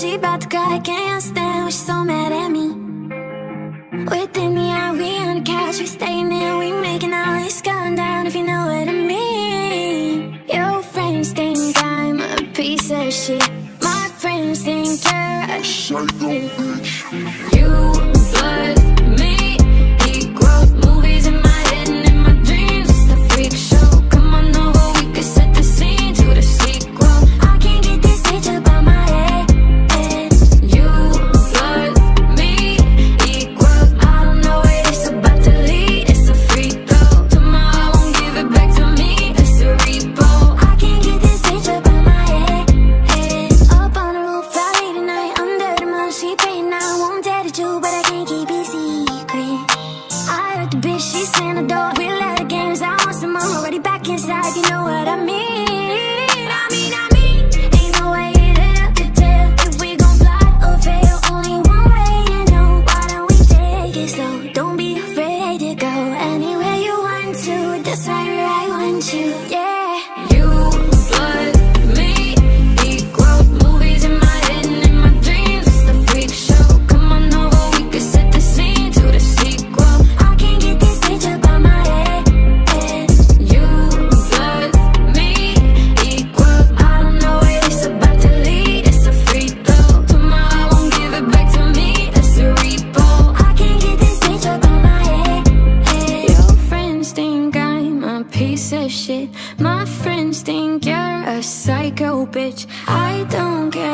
she bat că can't stand when she's so mad at me? Within me I we on the couch, we staying there, we making all this gun down if you know what I mean. Your friends think I'm a piece of shit. My friends think you're a psycho bitch. You door. We let the games. I want some more already back inside. You know what I mean? shit. My friends think you're a psycho bitch. I don't care